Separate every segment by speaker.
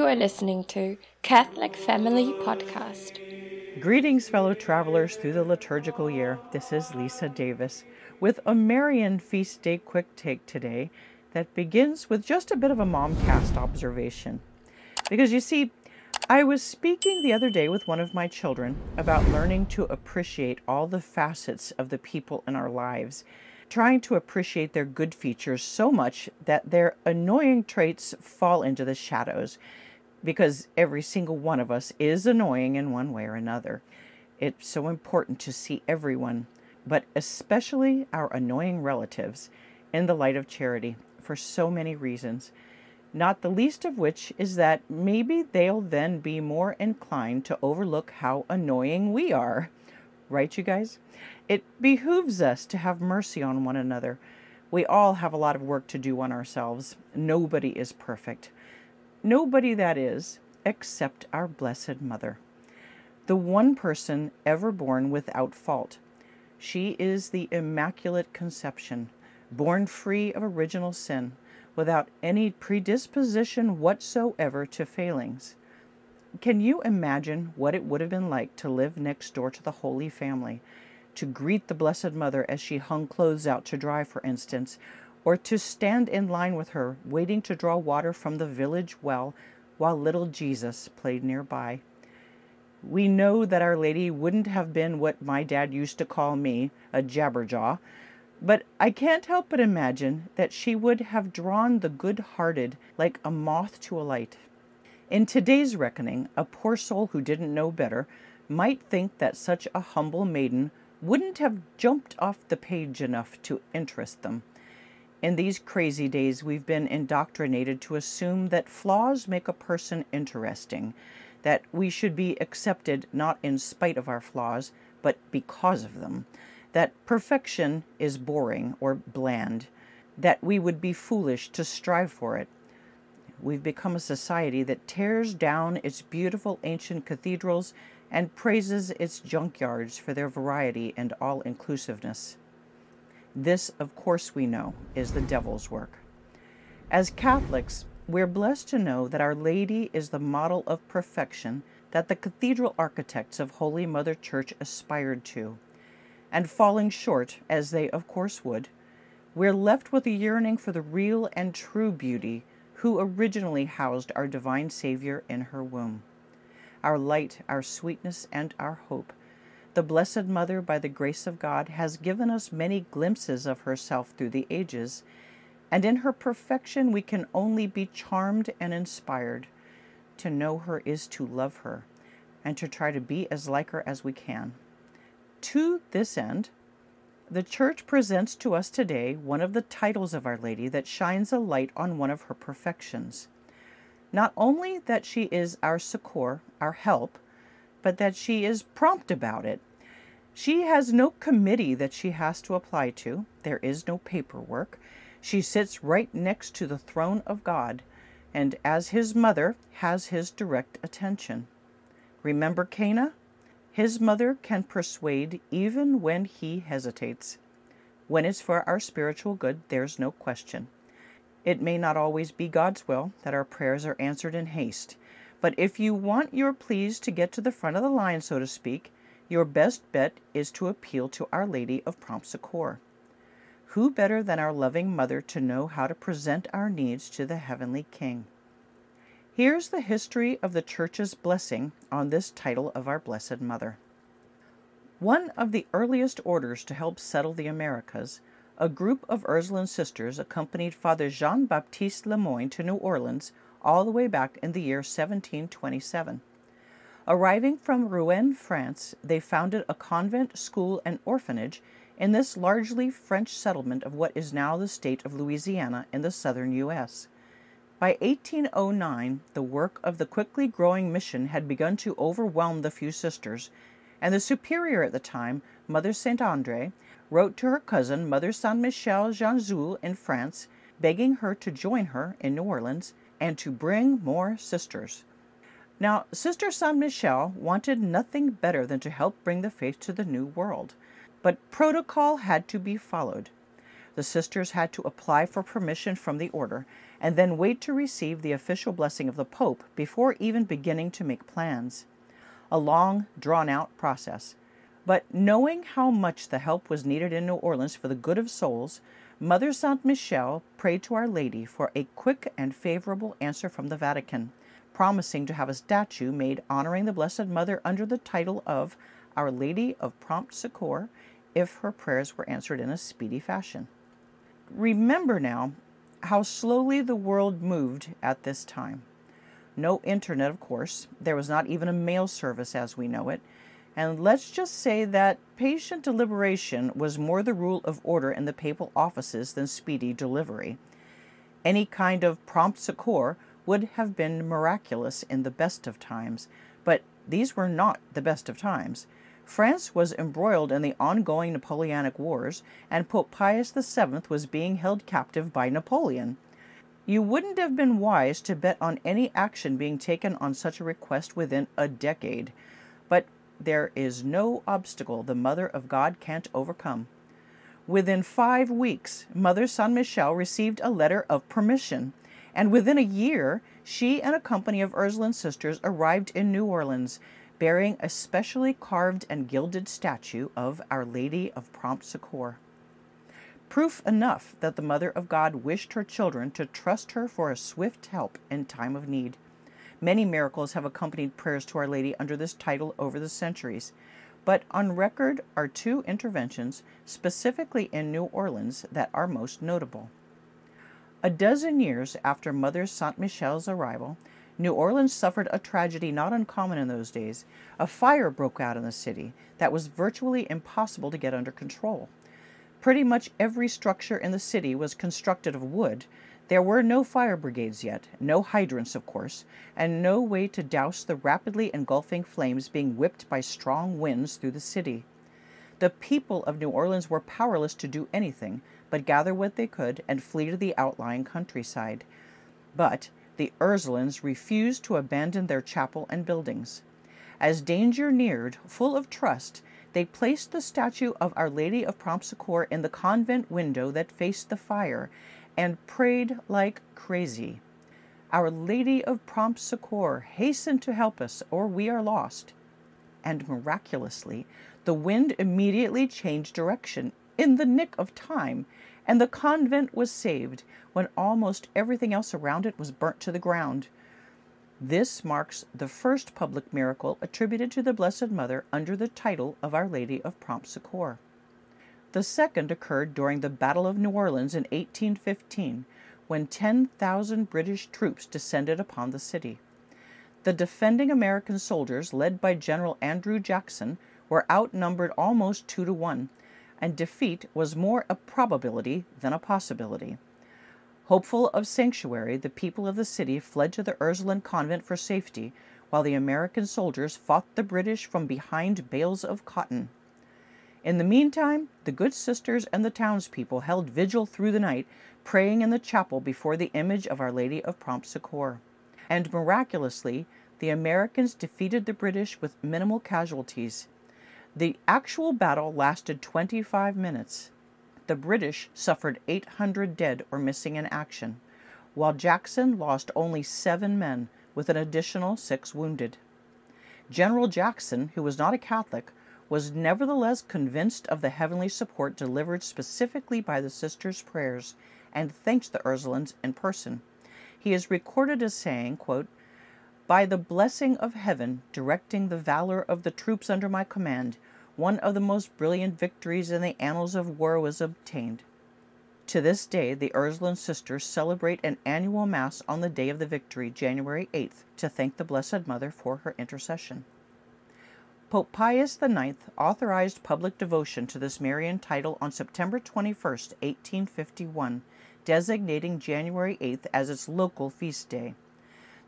Speaker 1: You are listening to Catholic Family Podcast.
Speaker 2: Greetings, fellow travelers through the liturgical year. This is Lisa Davis with a Marian Feast Day quick take today that begins with just a bit of a momcast observation. Because you see, I was speaking the other day with one of my children about learning to appreciate all the facets of the people in our lives trying to appreciate their good features so much that their annoying traits fall into the shadows because every single one of us is annoying in one way or another. It's so important to see everyone, but especially our annoying relatives, in the light of charity for so many reasons. Not the least of which is that maybe they'll then be more inclined to overlook how annoying we are. Right, you guys? It behooves us to have mercy on one another. We all have a lot of work to do on ourselves. Nobody is perfect. Nobody, that is, except our Blessed Mother, the one person ever born without fault. She is the Immaculate Conception, born free of original sin, without any predisposition whatsoever to failings. Can you imagine what it would have been like to live next door to the Holy Family? to greet the Blessed Mother as she hung clothes out to dry, for instance, or to stand in line with her, waiting to draw water from the village well while little Jesus played nearby. We know that Our Lady wouldn't have been what my dad used to call me, a jabberjaw, but I can't help but imagine that she would have drawn the good hearted like a moth to a light. In today's reckoning, a poor soul who didn't know better might think that such a humble maiden wouldn't have jumped off the page enough to interest them. In these crazy days, we've been indoctrinated to assume that flaws make a person interesting, that we should be accepted not in spite of our flaws, but because of them, that perfection is boring or bland, that we would be foolish to strive for it. We've become a society that tears down its beautiful ancient cathedrals and praises its junkyards for their variety and all inclusiveness. This, of course, we know, is the devil's work. As Catholics, we're blessed to know that Our Lady is the model of perfection that the cathedral architects of Holy Mother Church aspired to. And falling short, as they of course would, we're left with a yearning for the real and true beauty who originally housed our divine Savior in her womb our light, our sweetness, and our hope. The Blessed Mother, by the grace of God, has given us many glimpses of herself through the ages, and in her perfection we can only be charmed and inspired. To know her is to love her, and to try to be as like her as we can. To this end, the Church presents to us today one of the titles of Our Lady that shines a light on one of her perfections. Not only that she is our succor, our help, but that she is prompt about it. She has no committee that she has to apply to, there is no paperwork. She sits right next to the throne of God, and as his mother has his direct attention. Remember Cana? His mother can persuade even when he hesitates. When it's for our spiritual good, there's no question. It may not always be God's will that our prayers are answered in haste, but if you want your pleas to get to the front of the line, so to speak, your best bet is to appeal to Our Lady of Prompt Succor. Who better than our loving Mother to know how to present our needs to the Heavenly King? Here's the history of the Church's blessing on this title of our Blessed Mother. One of the earliest orders to help settle the Americas a group of Ursuline sisters accompanied Father Jean Baptiste Lemoyne to New Orleans all the way back in the year 1727. Arriving from Rouen, France, they founded a convent, school, and orphanage in this largely French settlement of what is now the state of Louisiana in the southern U.S. By 1809, the work of the quickly growing mission had begun to overwhelm the few sisters, and the superior at the time, Mother Saint Andre, wrote to her cousin, Mother Saint Michel Gensoul in France, begging her to join her in New Orleans and to bring more sisters. Now, Sister Saint Michel wanted nothing better than to help bring the faith to the New World, but protocol had to be followed. The sisters had to apply for permission from the order and then wait to receive the official blessing of the Pope before even beginning to make plans. A long, drawn out process. But knowing how much the help was needed in New Orleans for the good of souls, Mother Saint Michel prayed to Our Lady for a quick and favorable answer from the Vatican, promising to have a statue made honoring the Blessed Mother under the title of Our Lady of Prompt Succor if her prayers were answered in a speedy fashion. Remember now how slowly the world moved at this time. No internet, of course. There was not even a mail service as we know it. And let's just say that patient deliberation was more the rule of order in the papal offices than speedy delivery. Any kind of prompt succor would have been miraculous in the best of times, but these were not the best of times. France was embroiled in the ongoing Napoleonic Wars, and Pope Pius VII was being held captive by Napoleon. You wouldn't have been wise to bet on any action being taken on such a request within a decade, but there is no obstacle the Mother of God can't overcome. Within five weeks, Mother Saint Michel received a letter of permission, and within a year, she and a company of Ursuline sisters arrived in New Orleans, bearing a specially carved and gilded statue of Our Lady of Prompt Succor. Proof enough that the Mother of God wished her children to trust her for a swift help in time of need. Many miracles have accompanied prayers to Our Lady under this title over the centuries, but on record are two interventions, specifically in New Orleans, that are most notable. A dozen years after Mother Saint Michel's arrival, New Orleans suffered a tragedy not uncommon in those days. A fire broke out in the city that was virtually impossible to get under control. Pretty much every structure in the city was constructed of wood. There were no fire brigades yet, no hydrants, of course, and no way to douse the rapidly engulfing flames being whipped by strong winds through the city. The people of New Orleans were powerless to do anything but gather what they could and flee to the outlying countryside. But the Ursulines refused to abandon their chapel and buildings. As danger neared, full of trust, they placed the statue of Our Lady of Prompt Succor in the convent window that faced the fire and prayed like crazy. Our Lady of Prompt Succor, hasten to help us, or we are lost. And miraculously, the wind immediately changed direction in the nick of time, and the convent was saved, when almost everything else around it was burnt to the ground. This marks the first public miracle attributed to the Blessed Mother under the title of Our Lady of Prompt Succor. The second occurred during the Battle of New Orleans in 1815, when 10,000 British troops descended upon the city. The defending American soldiers, led by General Andrew Jackson, were outnumbered almost two to one, and defeat was more a probability than a possibility. Hopeful of sanctuary, the people of the city fled to the Ursuline convent for safety, while the American soldiers fought the British from behind bales of cotton. In the meantime, the good sisters and the townspeople held vigil through the night, praying in the chapel before the image of Our Lady of Prompt Succor. And miraculously, the Americans defeated the British with minimal casualties. The actual battle lasted 25 minutes the British suffered 800 dead or missing in action, while Jackson lost only seven men, with an additional six wounded. General Jackson, who was not a Catholic, was nevertheless convinced of the heavenly support delivered specifically by the sisters' prayers and thanked the Ursulines in person. He is recorded as saying, quote, By the blessing of heaven directing the valor of the troops under my command, one of the most brilliant victories in the annals of war was obtained. To this day, the Ursuline sisters celebrate an annual Mass on the day of the victory, January 8th, to thank the Blessed Mother for her intercession. Pope Pius IX authorized public devotion to this Marian title on September 21, 1851, designating January 8th as its local feast day.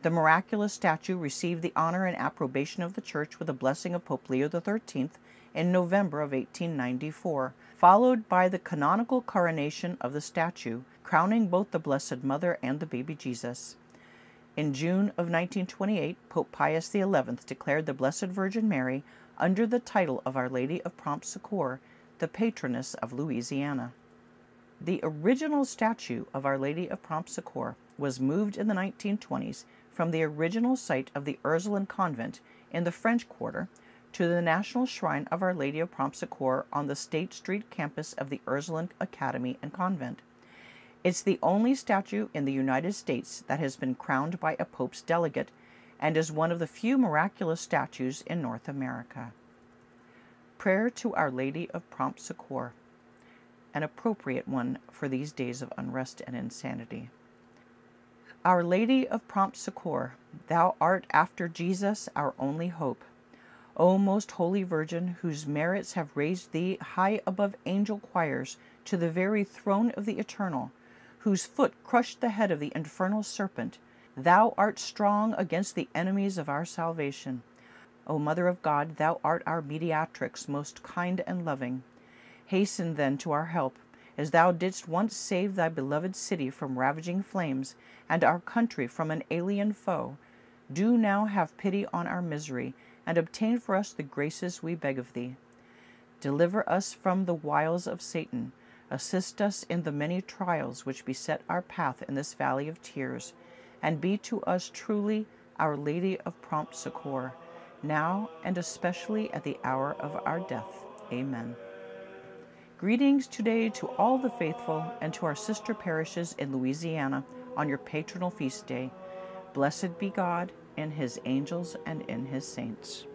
Speaker 2: The miraculous statue received the honor and approbation of the Church with the blessing of Pope Leo XIII in November of 1894, followed by the canonical coronation of the statue, crowning both the Blessed Mother and the baby Jesus. In June of 1928, Pope Pius XI declared the Blessed Virgin Mary under the title of Our Lady of Prompt Succor, the patroness of Louisiana. The original statue of Our Lady of Prompt Succor was moved in the 1920s from the original site of the Ursuline Convent in the French Quarter to the National Shrine of Our Lady of Prompt Succor on the State Street campus of the Ursuline Academy and Convent. It's the only statue in the United States that has been crowned by a Pope's delegate and is one of the few miraculous statues in North America. Prayer to Our Lady of Prompt Succor, an appropriate one for these days of unrest and insanity. Our Lady of Prompt Succor, thou art after Jesus our only hope. O most holy Virgin, whose merits have raised thee high above angel choirs to the very throne of the Eternal, whose foot crushed the head of the infernal serpent, thou art strong against the enemies of our salvation. O Mother of God, thou art our mediatrix, most kind and loving. Hasten then to our help, as thou didst once save thy beloved city from ravaging flames, and our country from an alien foe. Do now have pity on our misery, and obtain for us the graces we beg of thee. Deliver us from the wiles of Satan. Assist us in the many trials which beset our path in this valley of tears, and be to us truly Our Lady of Prompt Succor, now and especially at the hour of our death. Amen. Greetings today to all the faithful and to our sister parishes in Louisiana on your patronal feast day. Blessed be God in his angels and in his saints.